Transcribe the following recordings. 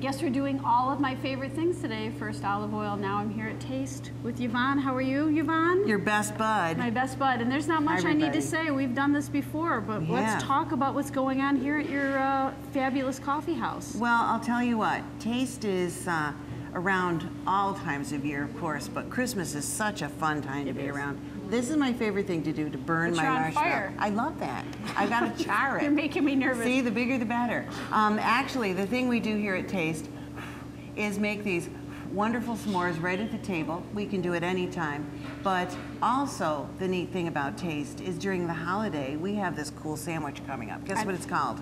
guess we're doing all of my favorite things today. First olive oil, now I'm here at Taste with Yvonne. How are you, Yvonne? Your best bud. My best bud. And there's not much I need to say. We've done this before, but Yeah. let's talk about what's going on here at your uh, fabulous coffee house. Well, I'll tell you what, taste is uh, around all times of year, of course, but Christmas is such a fun time to It be is. around. This is my favorite thing to do, to burn But my marshmallow. I love that. I've gotta char it. You're making me nervous. See, the bigger the better. Um, actually, the thing we do here at Taste is make these wonderful s'mores right at the table. We can do it anytime. But also, the neat thing about Taste is during the holiday, we have this cool sandwich coming up. Guess what it's called?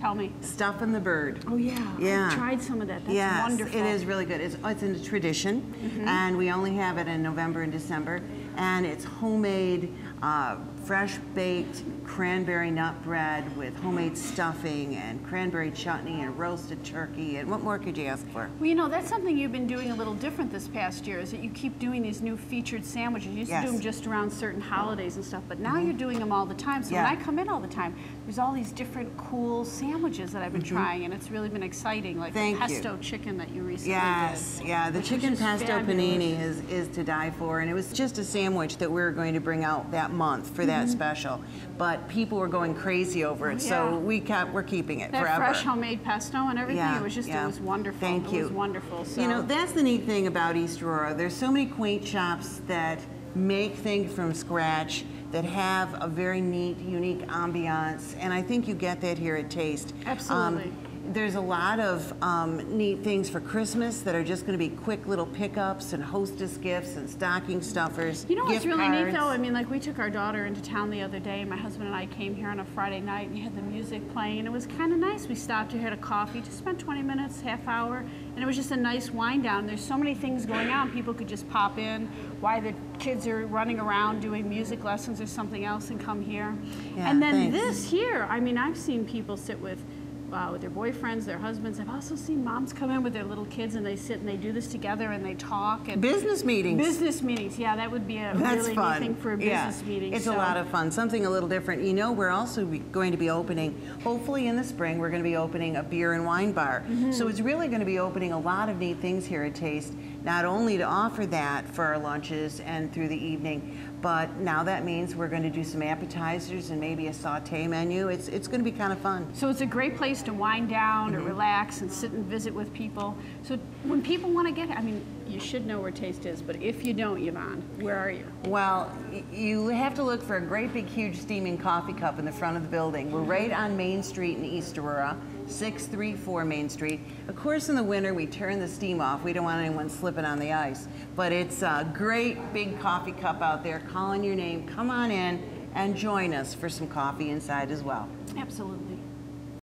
Tell me. Stuff Stuffing the bird. Oh yeah. Yeah. I tried some of that. That's yes, wonderful. it is really good. It's, it's in a tradition, Mm-hmm. and we only have it in November and December. And it's homemade, uh, fresh baked cranberry nut bread with homemade stuffing and cranberry chutney and roasted turkey. And what more could you ask for? Well, you know, that's something you've been doing a little different this past year, is that you keep doing these new featured sandwiches. You used to do them just around certain holidays and stuff, but now you're doing them all the time. So Yeah. when I come in all the time, there's all these different cool sandwiches that I've been trying, and it's really been exciting, like Thank the you. pesto chicken that you recently Yes, did. yeah, the chicken pesto fabulous. panini is, is to die for, and it was just a sandwich that we were going to bring out that month for that special. But people were going crazy over it, so Mm-hmm. Yeah. we kept we're keeping it That forever. fresh homemade pesto and everything, Yeah, it was just, yeah. it was wonderful. Thank it you. was wonderful. So. You know, that's the neat thing about East Aurora. There's so many quaint shops that make things from scratch that have a very neat, unique ambiance, and I think you get that here at Taste. Absolutely. Um, there's a lot of um, neat things for Christmas that are just going to be quick little pickups and hostess gifts and stocking stuffers. You know what's really neat though? I mean, like we took our daughter into town the other day. My husband and I came here on a Friday night, and you had the music playing. And it was kind of nice. We stopped here, had a coffee, just spent 20 minutes, half hour, and it was just a nice wind down. There's so many things going on. People could just pop in while the kids are running around doing music lessons or something else, and come here. Yeah, and then thanks. this here, I mean, I've seen people sit with. Uh, with their boyfriends, their husbands. I've also seen moms come in with their little kids and they sit and they do this together and they talk and Business meetings. Business meetings, yeah, that would be a That's really fun. neat thing for a Yeah. business meeting. It's so. a lot of fun, something a little different. You know, we're also be- going to be opening, hopefully in the spring, we're going to be opening a beer and wine bar. Mm-hmm. So it's really going to be opening a lot of neat things here at Taste, not only to offer that for our lunches and through the evening, but now that means we're going to do some appetizers and maybe a saute menu. It's, it's going to be kind of fun. So it's a great place to wind down Mm-hmm. or relax and sit and visit with people. So when people want to get, I mean, you should know where Taste is, but if you don't, Yvonne, where are you? Well, you have to look for a great big huge steaming coffee cup in the front of the building. We're mm-hmm. right on Main Street in East Aurora, 634 Main Street. Of course, in the winter, we turn the steam off. We don't want anyone slipping on the ice. But it's a great big coffee cup out there calling your name. Come on in and join us for some coffee inside as well. Absolutely.